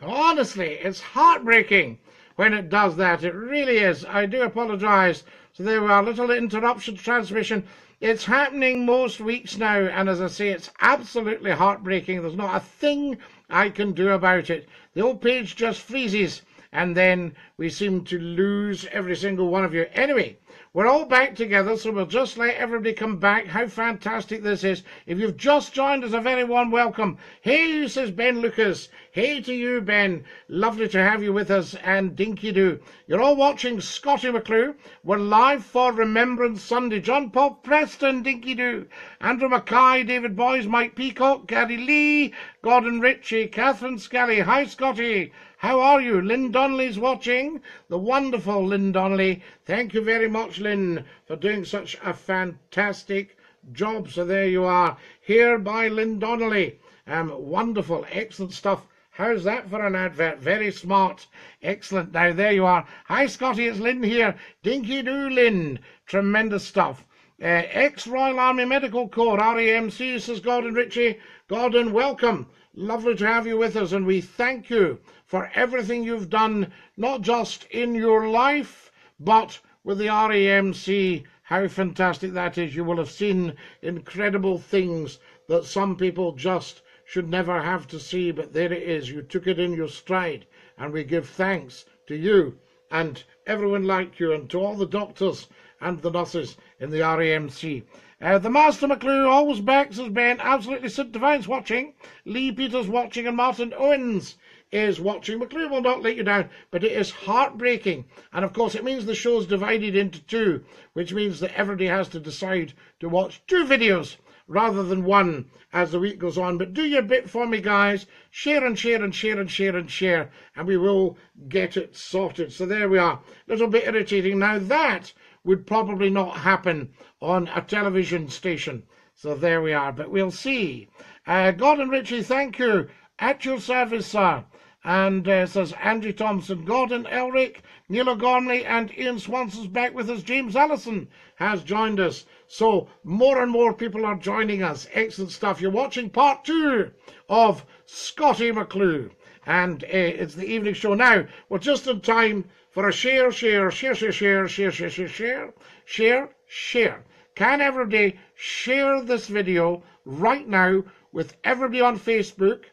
Honestly, it's heartbreaking when it does that. It really is. I do apologise. So there were a little interruption to transmission. It's happening most weeks now, and as I say, it's absolutely heartbreaking. There's not a thing I can do about it. The old page just freezes, and then we seem to lose every single one of you. Anyway, we're all back together, so we'll just let everybody come back. How fantastic this is. If you've just joined us, a very warm welcome. Hey, says Ben Lucas. Hey to you, Ben. Lovely to have you with us, and dinky do. You're all watching Scotty McClue. We're live for Remembrance Sunday. John Paul Preston, dinky do. Andrew Mackay, David Boys, Mike Peacock, Gary Lee, Gordon Ritchie, Catherine Scully. Hi, Scotty. How are you? Lynn Donnelly's watching. The wonderful Lynn Donnelly. Thank you very much, Lynn, for doing such a fantastic job. So there you are, here by Lynn Donnelly. Um, wonderful, excellent stuff. How's that for an advert? Very smart. Excellent. Now, there you are. Hi, Scotty, it's Lynn here. Dinky Doo Lynn. Tremendous stuff. Uh, Ex-Royal Army Medical Corps, RAMC, says Gordon Ritchie. Gordon, welcome. Lovely to have you with us, and we thank you for everything you've done, not just in your life, but with the RAMC. How fantastic that is. You will have seen incredible things that some people just should never have to see, but there it is. You took it in your stride, and we give thanks to you and everyone like you, and to all the doctors and the nurses in the RAMC. Uh, the Master McClue always back, says Ben. Absolutely Sid Devine's watching. Lee Peters watching, and Martin Owens is watching. McClue will not let you down, but it is heartbreaking. And of course, it means the show's divided into two, which means that everybody has to decide to watch two videos rather than one as the week goes on. But do your bit for me, guys. Share and share and share and share and share, and we will get it sorted. So there we are. A Little bit irritating. Now that would probably not happen on a television station. So there we are, but we'll see. Uh, Gordon Ritchie, thank you. At your service, sir. And uh, says Andrew Thompson, Gordon Elric, Neil O'Gormley, and Ian Swanson's back with us. James Allison has joined us. So more and more people are joining us. Excellent stuff. You're watching part two of Scottie McClue. And uh, it's the evening show now. We're just in time for a share, share, share, share, share, share, share, share, share, share, share. Can everybody share this video right now with everybody on Facebook?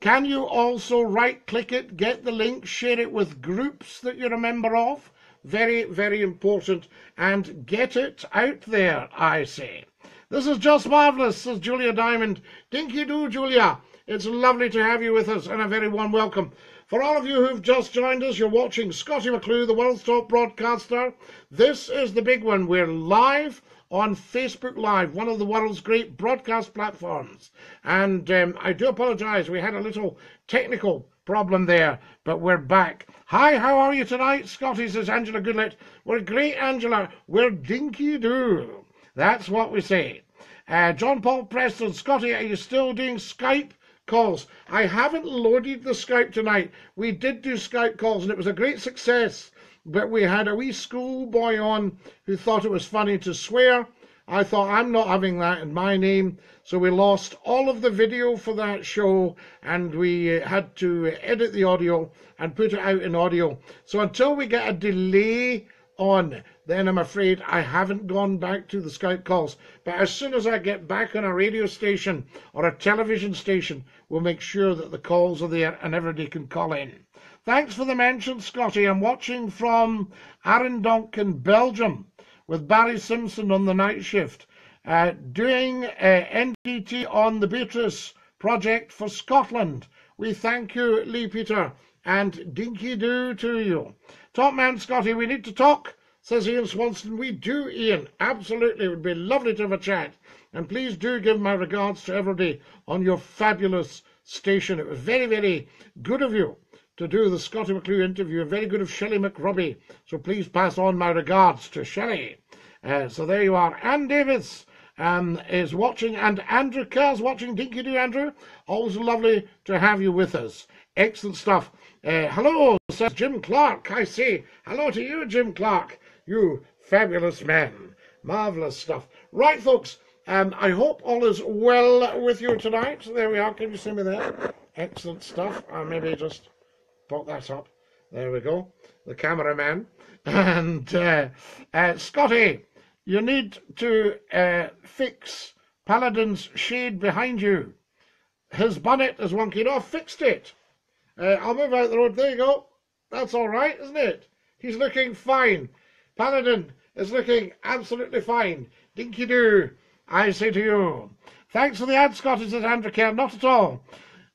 Can you also right click it, get the link, share it with groups that you're a member of? Very, very important. And get it out there, I say. This is just marvellous, says Julia Diamond. Dinky do, Julia. It's lovely to have you with us and a very warm welcome. For all of you who've just joined us, you're watching Scotty McClue, the world's top broadcaster. This is the big one. We're live on Facebook Live, one of the world's great broadcast platforms. And um, I do apologise, we had a little technical problem there, but we're back. Hi, how are you tonight? Scotty says Angela Goodlett. We're great, Angela. We're dinky do. That's what we say. Uh, John Paul Preston, Scotty, are you still doing Skype? calls. I haven't loaded the Skype tonight. We did do Skype calls and it was a great success. But we had a wee schoolboy on who thought it was funny to swear. I thought I'm not having that in my name. So we lost all of the video for that show and we uh, had to edit the audio and put it out in audio. So until we get a delay on then I'm afraid I haven't gone back to the Skype calls. But as soon as I get back on a radio station or a television station, we'll make sure that the calls are there and everybody can call in. Thanks for the mention, Scotty. I'm watching from Arendonk in Belgium with Barry Simpson on the night shift, uh, doing uh, NDT on the Beatrice project for Scotland. We thank you, Lee Peter, and dinky do to you. Top man, Scotty, we need to talk Says Ian Swanson, we do, Ian. Absolutely. It would be lovely to have a chat. And please do give my regards to everybody on your fabulous station. It was very, very good of you to do the Scotty McClue interview. Very good of Shelley McRobbie. So please pass on my regards to Shelley. Uh, so there you are. Ann Davis um, is watching, and Andrew Kerr's watching. Dinky do, Andrew. Always lovely to have you with us. Excellent stuff. Uh, hello, says Jim Clark. I see. hello to you, Jim Clark. You fabulous man. Marvellous stuff. Right, folks, um, I hope all is well with you tonight. There we are. Can you see me there? Excellent stuff. I'll maybe just put that up. There we go. The cameraman. And uh, uh, Scotty, you need to uh, fix Paladin's shade behind you. His bonnet is wonky off. Fixed it. Uh, I'll move out the road. There you go. That's all right, isn't it? He's looking fine. Paladin is looking absolutely fine. Dinky doo, I say to you. Thanks for the ad, Scotty, says Andrew Kerr. Not at all.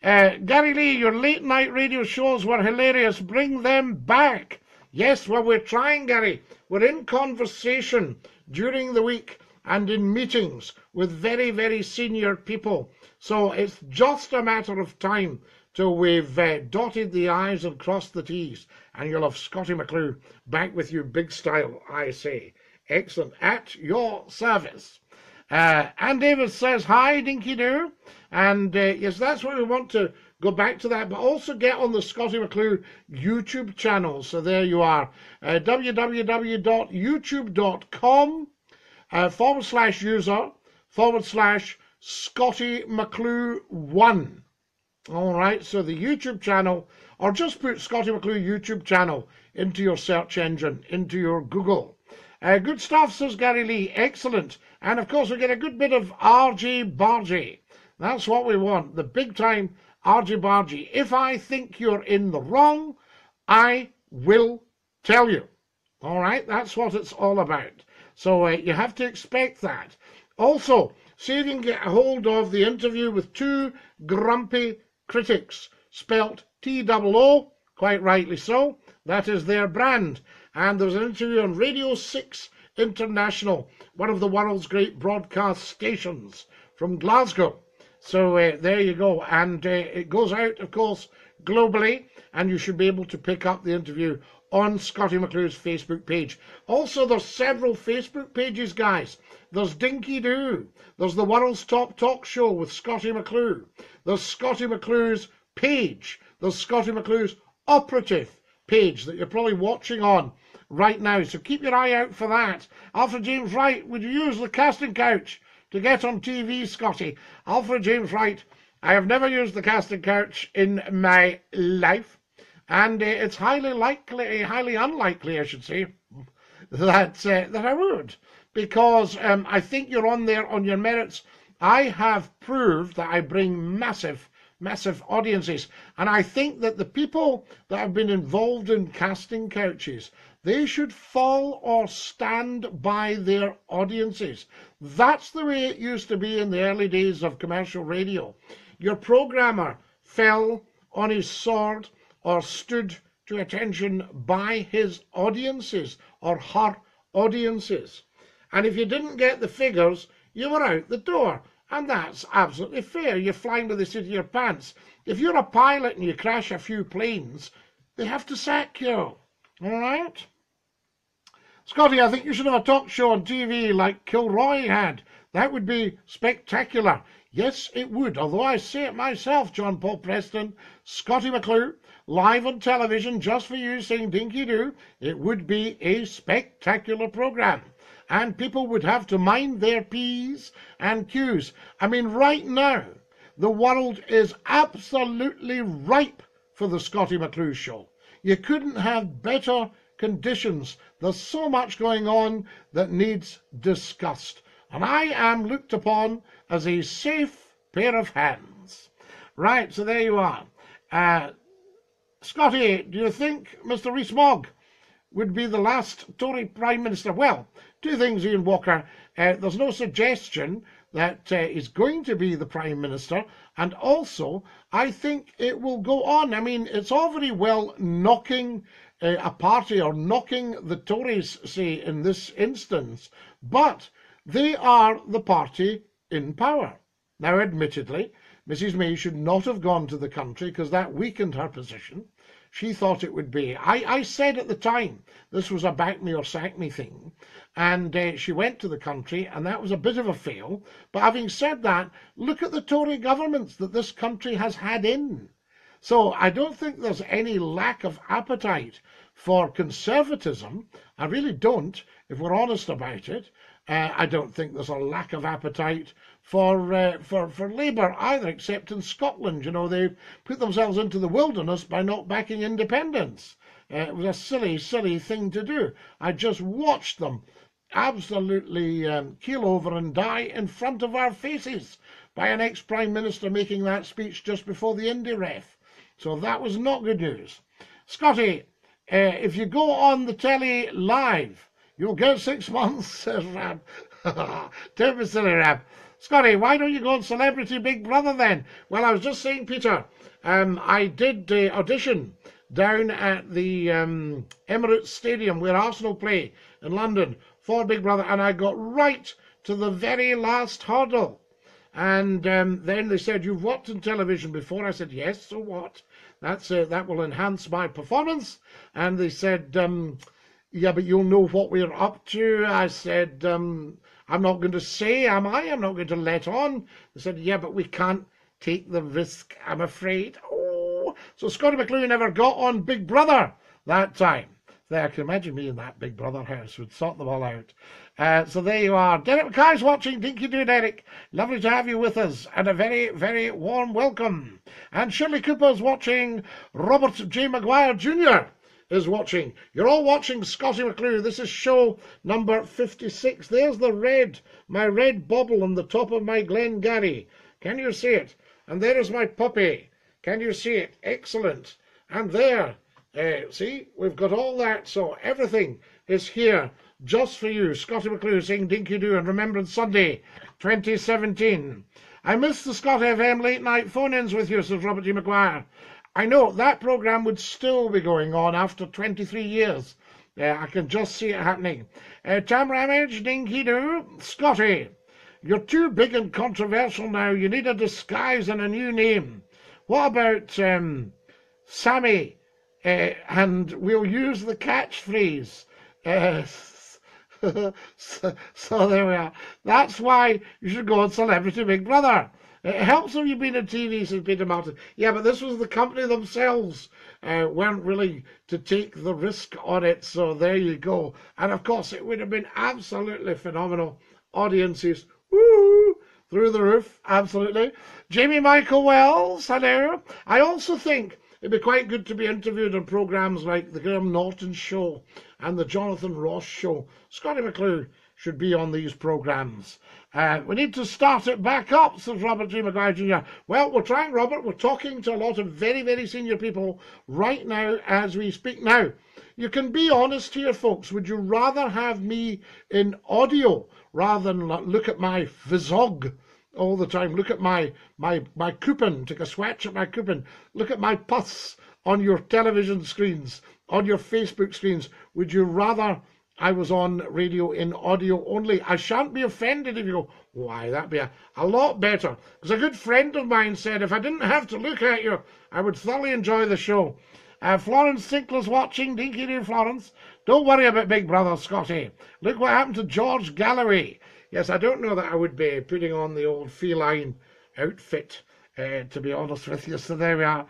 Uh, Gary Lee, your late night radio shows were hilarious. Bring them back. Yes, well, we're trying, Gary. We're in conversation during the week and in meetings with very, very senior people. So it's just a matter of time till we've uh, dotted the I's and crossed the T's, and you'll have Scotty McClue back with you, big style, I say. Excellent. At your service. Uh, Ann Davis says, Hi, Dinky Doo. And uh, yes, that's what we want to go back to that, but also get on the Scotty McClue YouTube channel. So there you are, uh, www.youtube.com uh, forward slash user forward slash Scotty McClue 1. All right, so the YouTube channel, or just put Scotty McClue YouTube channel into your search engine, into your Google. Uh, good stuff, says Gary Lee. Excellent. And of course, we get a good bit of argy bargy. That's what we want. The big time argy bargy. If I think you're in the wrong, I will tell you. All right, that's what it's all about. So uh, you have to expect that. Also, see if you can get a hold of the interview with two grumpy critics, spelt T-O-O, quite rightly so. That is their brand. And there was an interview on Radio 6 International, one of the world's great broadcast stations from Glasgow. So uh, there you go. And uh, it goes out, of course, globally, and you should be able to pick up the interview on Scotty McClue's Facebook page. Also, there's several Facebook pages, guys. There's Dinky Doo. There's the World's Top Talk Show with Scotty McClue. There's Scotty McClue's page. There's Scotty McClue's operative page that you're probably watching on right now. So keep your eye out for that. Alfred James Wright, would you use the casting couch to get on TV, Scotty? Alfred James Wright, I have never used the casting couch in my life, and uh, it's highly likely, highly unlikely, I should say, that uh, that I would, because um, I think you're on there on your merits I have proved that I bring massive, massive audiences. And I think that the people that have been involved in casting couches, they should fall or stand by their audiences. That's the way it used to be in the early days of commercial radio. Your programmer fell on his sword or stood to attention by his audiences or her audiences. And if you didn't get the figures, you were out the door. And that's absolutely fair. You're flying by the seat of your pants. If you're a pilot and you crash a few planes, they have to sack you. All right? Scotty, I think you should have a talk show on TV like Kilroy had. That would be spectacular. Yes, it would. Although I say it myself, John Paul Preston, Scotty McClue, live on television just for you saying Dinky Doo, it would be a spectacular program and people would have to mind their P's and Q's. I mean, right now, the world is absolutely ripe for the Scotty McClue show. You couldn't have better conditions. There's so much going on that needs discussed. And I am looked upon as a safe pair of hands. Right, so there you are. Uh, Scotty, do you think Mr. Rees-Mogg would be the last Tory Prime Minister? Well, Two things, Ian Walker. Uh, there's no suggestion that uh, he's going to be the Prime Minister. And also, I think it will go on. I mean, it's all very well knocking uh, a party or knocking the Tories, say, in this instance, but they are the party in power. Now, admittedly, Mrs May should not have gone to the country because that weakened her position she thought it would be. I, I said at the time this was a back me or sack me thing, and uh, she went to the country, and that was a bit of a fail. But having said that, look at the Tory governments that this country has had in. So I don't think there's any lack of appetite for conservatism. I really don't, if we're honest about it. Uh, I don't think there's a lack of appetite for uh, for for Labour either, except in Scotland. You know, they've put themselves into the wilderness by not backing independence. Uh, it was a silly, silly thing to do. I just watched them absolutely um, keel over and die in front of our faces by an ex-prime minister making that speech just before the Indy ref. So that was not good news. Scotty, uh, if you go on the telly live, you'll get six months, says Rab. Don't be silly, Rab. Scotty, why don't you go on Celebrity Big Brother then? Well, I was just saying, Peter, um, I did uh, audition down at the um, Emirates Stadium where Arsenal play in London for Big Brother, and I got right to the very last hurdle. And um, then they said, "You've worked in television before." I said, "Yes." So what? That's uh, that will enhance my performance. And they said, um, "Yeah, but you'll know what we're up to." I said, um, "I'm not going to say, am I? I'm not going to let on." They said, "Yeah, but we can't take the risk. I'm afraid." Oh, so Scotty McClue never got on Big Brother that time. There, I can imagine me in that Big Brother house would sort them all out. Uh, so there you are. Derek Mackay's watching. Dinky do, Derek. Lovely to have you with us, and a very, very warm welcome. And Shirley Cooper's watching. Robert J. Maguire Jr. is watching. You're all watching Scotty McClue. This is show number 56. There's the red, my red bobble on the top of my Glengarry. Can you see it? And there is my puppy. Can you see it? Excellent. And there, uh, see, we've got all that. So everything is here just for you. Scotty McClue saying Dinky Doo and Remembrance Sunday 2017. I miss the Scot FM late night phone ins with you, says Robert G. McGuire. I know that programme would still be going on after 23 years. Uh, I can just see it happening. Uh, Tam Ramage, Dinky Doo, Scotty. You're too big and controversial now. You need a disguise and a new name. What about um, Sammy? Uh, and we'll use the catchphrase. Uh, so, so, there we are. That's why you should go on Celebrity Big Brother. It helps if you've been on TV, says Peter Martin. Yeah, but this was the company themselves uh, weren't willing to take the risk on it. So there you go. And of course, it would have been absolutely phenomenal. Audiences, woo, through the roof, absolutely. Jamie Michael Wells, hello. I also think It'd be quite good to be interviewed on programmes like The Graham Norton Show and The Jonathan Ross Show. Scotty McClue should be on these programmes. Uh, we need to start it back up, says Robert G. McGuire Jr. Well, we're trying, Robert. We're talking to a lot of very, very senior people right now as we speak. Now, you can be honest here, folks. Would you rather have me in audio rather than look at my visog? All the time. Look at my my my coupon. Take a swatch at my coupon. Look at my pus on your television screens, on your Facebook screens. Would you rather I was on radio in audio only? I shan't be offended if you go, why, that'd be a, a lot better. Because a good friend of mine said if I didn't have to look at you, I would thoroughly enjoy the show. Uh, Florence Sinclair's watching. Dinky dear Florence. Don't worry about Big Brother, Scotty. Look what happened to George Galloway. Yes, I don't know that I would be putting on the old feline outfit, uh, to be honest with you. So there we are.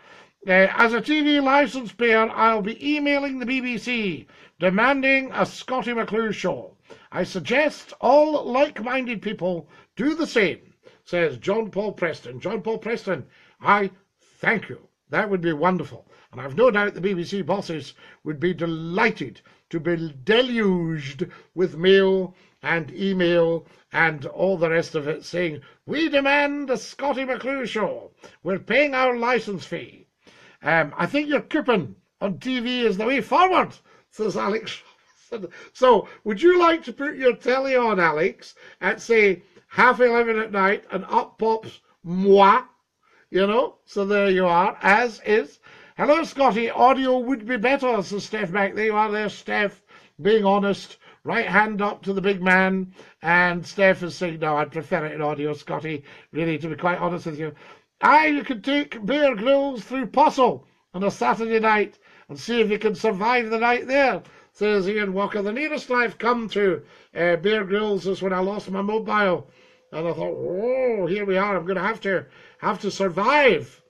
Uh, as a TV licence payer, I'll be emailing the BBC demanding a Scotty McClue show. I suggest all like-minded people do the same, says John Paul Preston. John Paul Preston, I thank you. That would be wonderful. And I've no doubt the BBC bosses would be delighted to be deluged with mail and email and all the rest of it saying, We demand a Scottie McClue show. We're paying our license fee. Um, I think your coupon on TV is the way forward, says Alex. so, would you like to put your telly on, Alex, at say half eleven at night and up pops moi? You know, so there you are, as is. Hello, Scotty. Audio would be better, says Steph back. There you are, there, Steph, being honest right hand up to the big man. And Steph is saying, no, I'd prefer it in audio, Scotty, really, to be quite honest with you. I, you could take Bear Grylls through Possil on a Saturday night and see if you can survive the night there, says Ian Walker. The nearest I've come to uh, Bear is when I lost my mobile. And I thought, oh, here we are. I'm going to have to have to survive.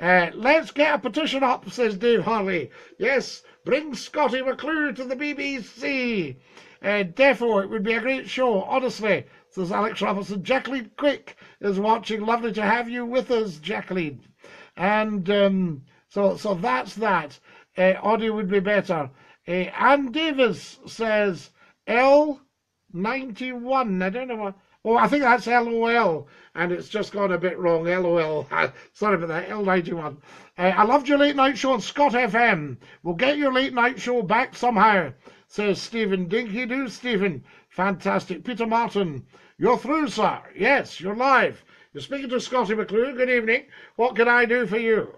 Uh, let's get a petition up, says Dave Harley. Yes, bring Scotty McClue to the BBC. Uh, defo, it would be a great show, honestly, says Alex Robinson. Jacqueline Quick is watching. Lovely to have you with us, Jacqueline. And um, so, so that's that. Uh, audio would be better. Uh, Davis says L91. I don't know what. Oh, I think that's LOL, and it's just gone a bit wrong. LOL. Sorry about that. L91. Uh, I loved your late night show on Scot FM. We'll get your late night show back somehow, says Stephen. Dinky do, Stephen. Fantastic. Peter Martin. You're through, sir. Yes, you're live. You're speaking to Scotty McClue. Good evening. What can I do for you?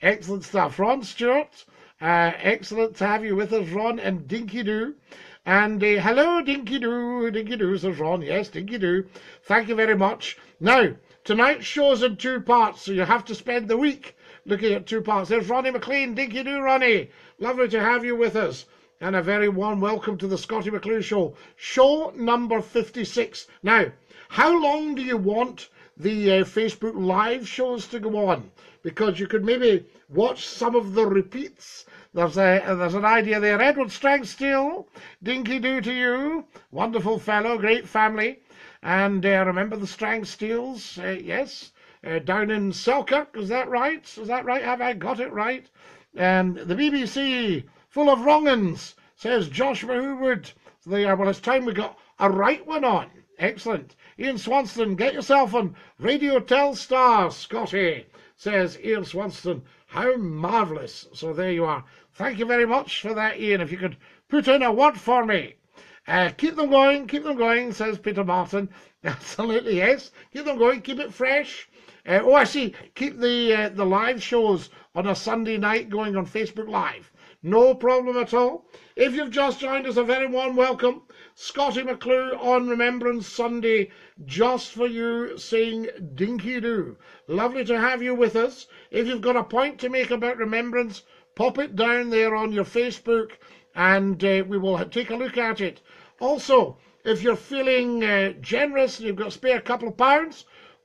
Excellent stuff. Ron Stewart. Uh, excellent to have you with us, Ron and Dinky Doo. And uh, hello, Dinky Doo. Dinky Doo, says Ron. Yes, Dinky Doo. Thank you very much. Now, tonight's show's in two parts, so you have to spend the week looking at two parts. There's Ronnie McLean. Dinky Doo, Ronnie. Lovely to have you with us. And a very warm welcome to the Scotty McClue Show. Show number 56. Now, how long do you want the uh, Facebook Live shows to go on? Because you could maybe watch some of the repeats there's a there's an idea there. Edward Strangstill, dinky do to you. Wonderful fellow, great family. And uh, remember the Strangstills? Uh, yes. Uh, down in Selkirk, is that right? Is that right? Have I got it right? And the BBC, full of wrong says Joshua Hoowood. So there, well, it's time we got a right one on. Excellent. Ian Swanson, get yourself on Radio Telstar, Scotty, says Ian Swanson. How marvellous. So there you are. Thank you very much for that, Ian. If you could put in a word for me. Uh, keep them going, keep them going, says Peter Martin. Absolutely, yes. Keep them going, keep it fresh. Uh, oh, I see. Keep the uh, the live shows on a Sunday night going on Facebook Live. No problem at all. If you've just joined us, a very warm welcome. Scotty McClue on Remembrance Sunday, just for you, saying Dinky Doo. Lovely to have you with us. If you've got a point to make about remembrance, pop it down there on your Facebook and uh, we will take a look at it. Also, if you're feeling uh, generous and you've got a spare couple of pounds,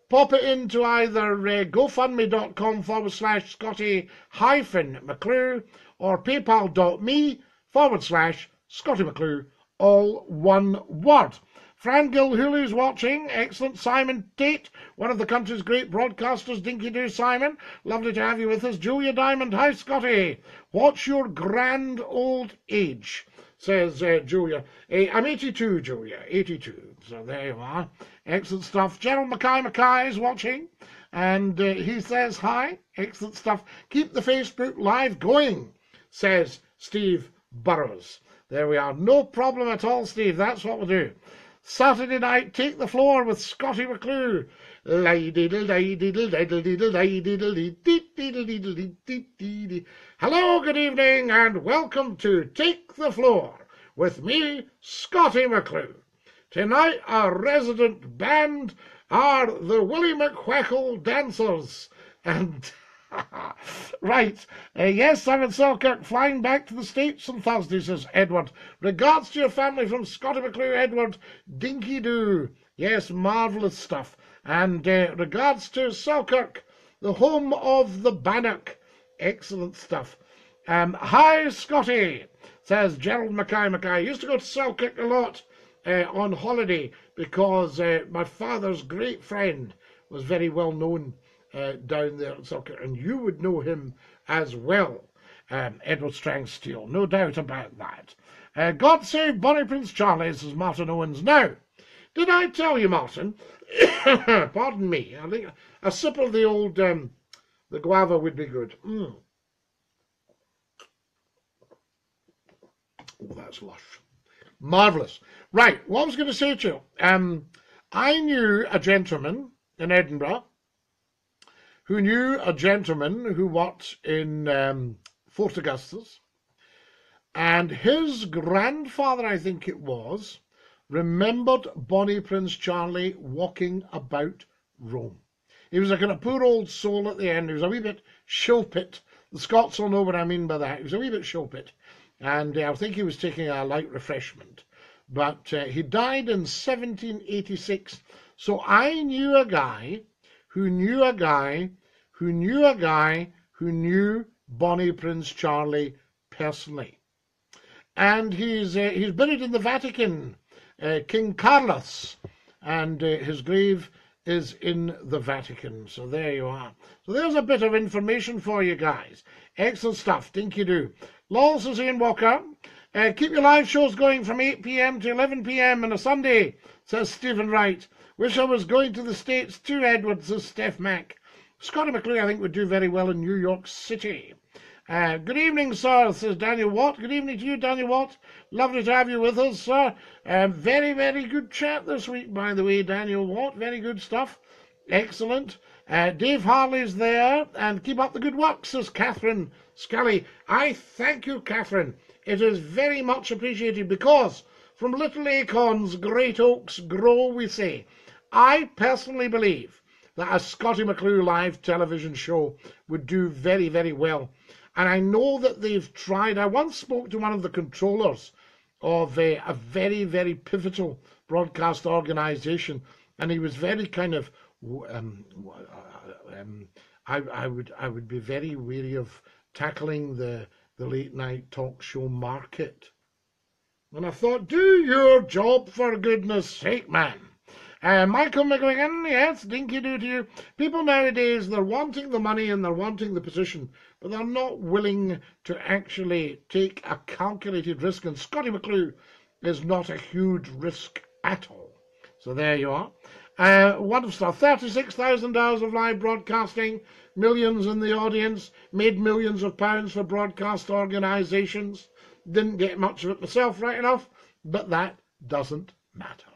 pop it into either uh, gofundme.com forward slash Scottie hyphen McClue or paypal.me forward slash Scottie McClue, all one word. Fran Gilhooly's watching. Excellent. Simon Tate, one of the country's great broadcasters. Dinky do, Simon. Lovely to have you with us. Julia Diamond. Hi, Scotty. What's your grand old age? Says uh, Julia. Uh, I'm 82, Julia. 82. So there you are. Excellent stuff. Gerald Mackay Mackay is watching. And uh, he says hi. Excellent stuff. Keep the Facebook Live going, says Steve Burrows. There we are. No problem at all, Steve. That's what we'll do. Saturday night, take the floor with Scottie McClue. Hello, good evening, and welcome to Take the Floor with me, Scottie McClue. Tonight, our resident band are the Willie McWheckle Dancers, and right. Uh, yes, I'm in Selkirk, flying back to the States on Thursday, says Edward. Regards to your family from Scotty McClue, Edward. Dinky doo. Yes, marvellous stuff. And uh, regards to Selkirk, the home of the Bannock. Excellent stuff. Um, hi, Scotty, says Gerald Mackay Mackay. Used to go to Selkirk a lot uh, on holiday because uh, my father's great friend was very well known uh, down there at Selkirk, and you would know him as well, um, Edward Strangstill, no doubt about that. Uh, God save Bonnie Prince Charlie, says Martin Owens. Now, did I tell you, Martin? pardon me. I think a sip of the old um, the guava would be good. Mm. Oh, that's lush. Marvellous. Right, what I was going to say to you, um, I knew a gentleman in Edinburgh who knew a gentleman who worked in um, Fort Augustus, and his grandfather, I think it was, remembered Bonnie Prince Charlie walking about Rome. He was a kind of poor old soul at the end. He was a wee bit shilpit. The Scots will know what I mean by that. He was a wee bit shilpit. And uh, I think he was taking a light refreshment. But uh, he died in 1786. So I knew a guy who knew a guy who knew a guy who knew Bonnie Prince Charlie personally. and he's uh, he's buried in the Vatican, uh, King Carlos, and uh, his grave is in the Vatican. So there you are. So there's a bit of information for you guys. Excellent stuff. Dinky do. Lol says Ian Walker. Uh, keep your live shows going from 8 p.m. to 11 p.m. on a Sunday, says Stephen Wright. Wish I was going to the States too, Edward, says Steph Mack. Scottie McClue, I think, would do very well in New York City. Uh, good evening, sir, says Daniel Watt. Good evening to you, Daniel Watt. Lovely to have you with us, sir. Um, very, very good chat this week, by the way, Daniel Watt. Very good stuff. Excellent. Uh, Dave Harley's there, and keep up the good work, says Catherine Scully. I thank you, Catherine. It is very much appreciated because from little acorns great oaks grow, we say. I personally believe that a Scotty McClue live television show would do very, very well. And I know that they've tried. I once spoke to one of the controllers of a, a very, very pivotal broadcast organisation, and he was very kind of. Um, um, I, I would I would be very weary of tackling the the late night talk show market. And I thought, do your job for goodness sake, man. Michael McGuigan, yes, dinky do to you. People nowadays, they're wanting the money and they're wanting the position, but they're not willing to actually take a calculated risk. And Scotty McClue is not a huge risk at all. So there you are. Uh, wonderful stuff. 36,000 hours of live broadcasting, millions in the audience, made millions of pounds for broadcast organisations. Didn't get much of it myself, right enough, but that doesn't matter.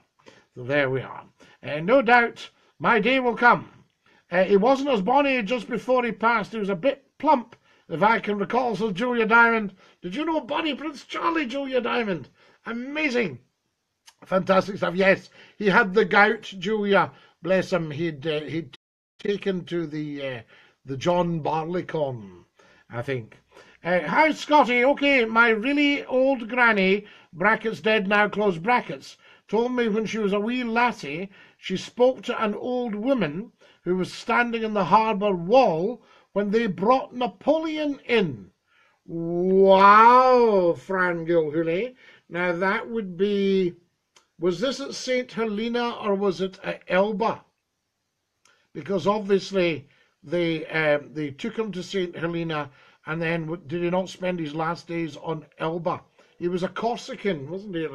There we are. Uh, no doubt my day will come. Uh, he wasn't as bonny just before he passed. He was a bit plump, if I can recall, says Julia Diamond. Did you know Bonnie Prince Charlie, Julia Diamond? Amazing. Fantastic stuff. Yes, he had the gout, Julia. Bless him. He'd uh, he'd taken to the uh, the John Barleycorn, I think. Uh, hi, Scottie. Okay, my really old granny, brackets dead now, close brackets, told me when she was a wee lassie she spoke to an old woman who was standing in the harbour wall when they brought Napoleon in. Wow, Fran Gilhooly. Now that would be was this at St. Helena or was it at Elba? Because obviously they um, they took him to St. Helena and then did he not spend his last days on Elba? He was a Corsican, wasn't he?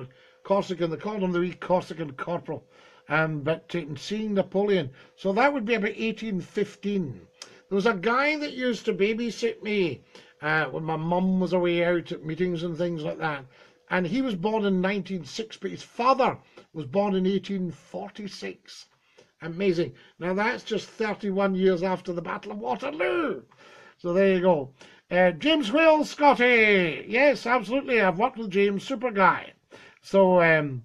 Corsican, they called him the wee Corsican corporal. Um, but uh, seeing Napoleon, so that would be about 1815. There was a guy that used to babysit me uh, when my mum was away out at meetings and things like that and he was born in 1906, but his father was born in 1846. Amazing. Now that's just 31 years after the Battle of Waterloo. So there you go. Uh, James Whale, Scotty. Yes, absolutely. I've worked with James, super guy. So um,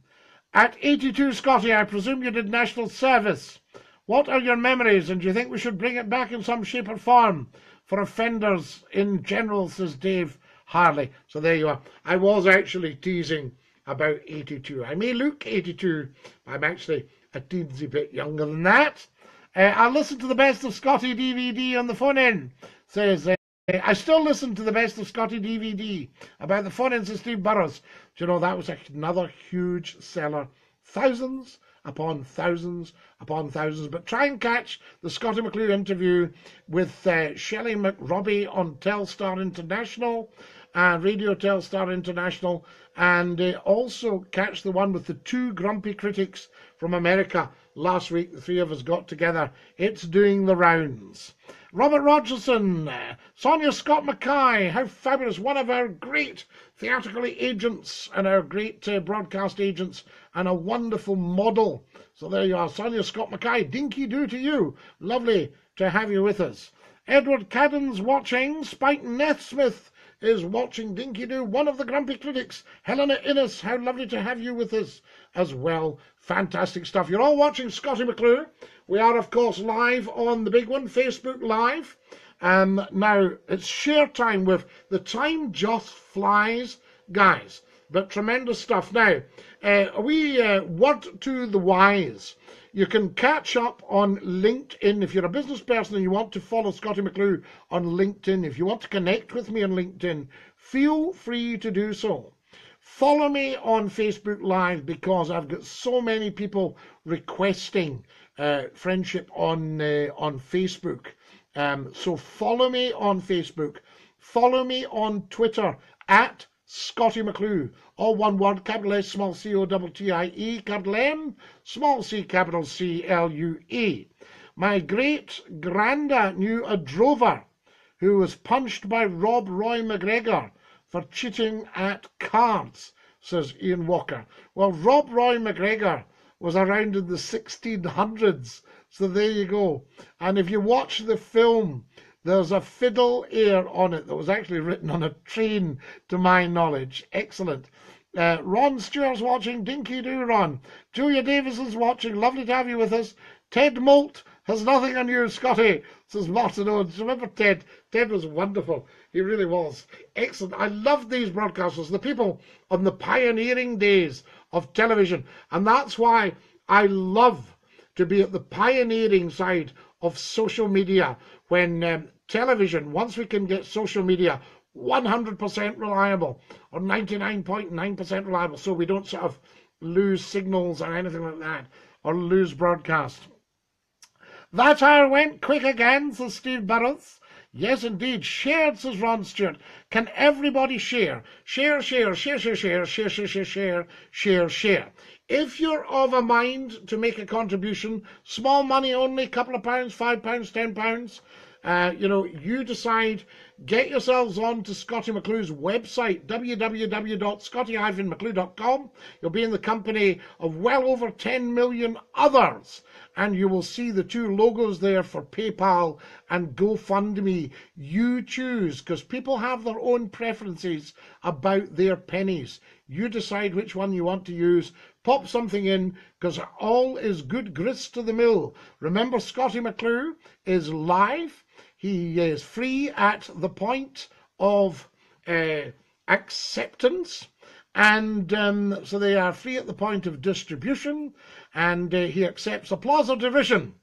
at 82, Scotty, I presume you did national service. What are your memories, and do you think we should bring it back in some shape or form for offenders in general, says Dave Harley. So there you are. I was actually teasing about 82. I may look 82, I'm actually a teensy bit younger than that. Uh, I listened to the best of Scotty DVD on the phone in, says. Uh, I still listen to the best of Scotty DVD about the ins of Steve Burrows. Do you know that was another huge seller? Thousands upon thousands upon thousands. But try and catch the Scotty McClue interview with uh, Shelley McRobbie on Telstar International and Radio Telstar International, and uh, also catch the one with the two grumpy critics from America last week. The three of us got together. It's doing the rounds. Robert Rogerson, Sonia Scott Mackay, how fabulous! One of our great theatrical agents and our great uh, broadcast agents, and a wonderful model. So there you are, Sonia Scott Mackay. Dinky do to you. Lovely to have you with us. Edward Cadden's watching. Spike Nethsmith is watching Dinky Doo, one of the grumpy critics. Helena Innes, how lovely to have you with us as well. Fantastic stuff. You're all watching Scotty McClue. We are, of course, live on the big one, Facebook Live. Um, now, it's share time with the time just flies, guys. But tremendous stuff. Now, uh, we uh, word to the wise. You can catch up on LinkedIn if you're a business person and you want to follow Scotty McClue on LinkedIn. If you want to connect with me on LinkedIn, feel free to do so. Follow me on Facebook Live because I've got so many people requesting uh, friendship on uh, on Facebook. Um, so follow me on Facebook. Follow me on Twitter at Scotty McClue. All one word, capital S, small c, O, double T, I, E, capital M, small c, capital C, L, U, E. My great granda knew a drover who was punched by Rob Roy McGregor for cheating at cards, says Ian Walker. Well, Rob Roy McGregor was around in the 1600s, so there you go. And if you watch the film, there's a fiddle air on it that was actually written on a train, to my knowledge. Excellent. Uh, Ron Stewart's watching. Dinky do, Ron. Julia Davison's watching. Lovely to have you with us. Ted Moult has nothing on you, Scottie, says Martin Owens. Remember Ted? Ted was wonderful. He really was. Excellent. I love these broadcasters, the people on the pioneering days of television. And that's why I love to be at the pioneering side of social media when um, television, once we can get social media 100% reliable or 99.9% reliable, so we don't sort of lose signals or anything like that or lose broadcast. That hour went quick again, says Steve Burrows. Yes, indeed. Shared, says Ron Stewart. Can everybody share? Share, share, share, share, share, share, share, share, share, share, share. If you're of a mind to make a contribution, small money only, couple of pounds, five pounds, ten pounds, uh, you know, you decide, get yourselves on to Scotty McClue's website, www.scottie-mcclue.com. You'll be in the company of well over 10 million others and you will see the two logos there for PayPal and GoFundMe. You choose because people have their own preferences about their pennies. You decide which one you want to use. Pop something in because all is good grist to the mill. Remember, Scotty McClue is live. He is free at the point of uh, acceptance and um, so they are free at the point of distribution, and uh, he accepts applause or derision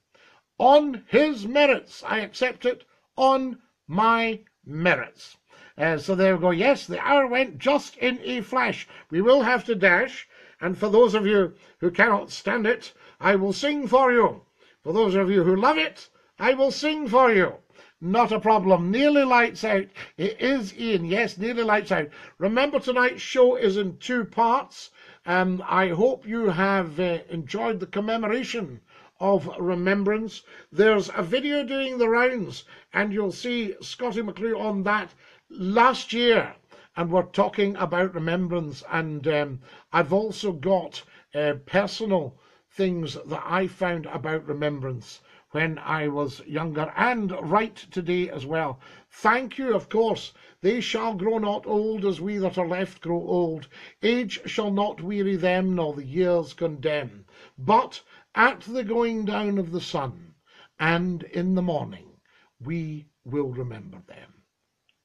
on his merits. I accept it on my merits. Uh, so there we go. Yes, the hour went just in a flash. We will have to dash, and for those of you who cannot stand it, I will sing for you. For those of you who love it, I will sing for you. Not a problem. Nearly lights out. It is Ian. Yes, nearly lights out. Remember, tonight's show is in two parts. Um, I hope you have uh, enjoyed the commemoration of remembrance. There's a video doing the rounds, and you'll see Scotty McClue on that last year. And we're talking about remembrance. And um, I've also got uh, personal things that I found about remembrance when I was younger and right today as well. Thank you, of course. They shall grow not old as we that are left grow old. Age shall not weary them, nor the years condemn. But at the going down of the sun and in the morning, we will remember them.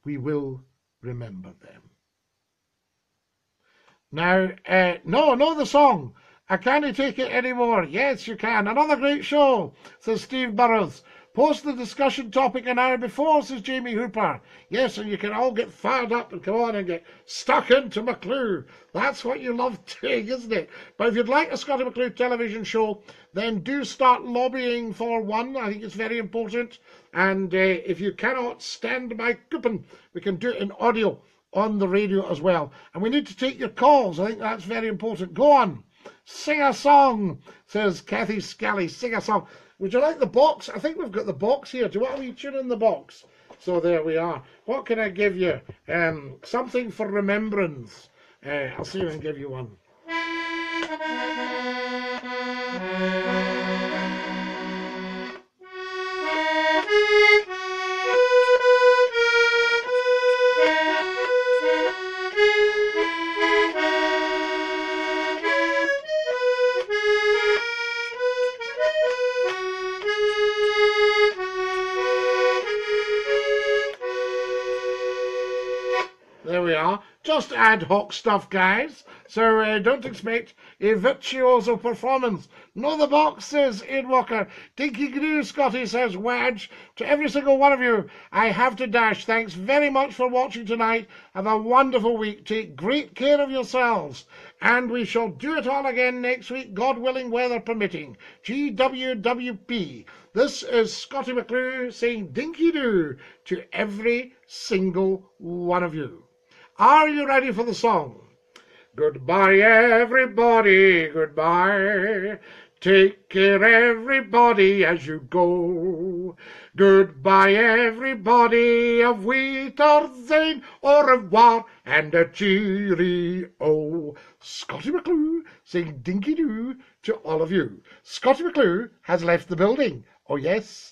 We will remember them. Now, uh, no, no, the song. I can't take it anymore. Yes, you can. Another great show, says Steve Burrows. Post the discussion topic an hour before, says Jamie Hooper. Yes, and you can all get fired up and come on and get stuck into McClue. That's what you love doing, isn't it? But if you'd like a Scottie McClue television show, then do start lobbying for one. I think it's very important. And uh, if you cannot stand my coupon, we can do it in audio on the radio as well. And we need to take your calls. I think that's very important. Go on. Sing a song, says Kathy Scally. Sing a song. Would you like the box? I think we've got the box here. Do you want me to tune in the box? So there we are. What can I give you? Um, something for remembrance. Uh, I'll see if I can give you one. There we are. Just ad hoc stuff, guys. So uh, don't expect a virtuoso performance. Know the box, says Ed Walker. Dinky Gnu, Scotty says Wadge. To every single one of you, I have to dash. Thanks very much for watching tonight. Have a wonderful week. Take great care of yourselves. And we shall do it all again next week, God willing, weather permitting. GWWP. This is Scotty McClue saying dinky doo to every single one of you. Are you ready for the song? Goodbye, everybody, goodbye. Take care, everybody, as you go. Goodbye, everybody, of wheat or Wiedersehen, au revoir, and a cheerio. Scottie McClue saying dinky doo to all of you. Scottie McClue has left the building. Oh, yes.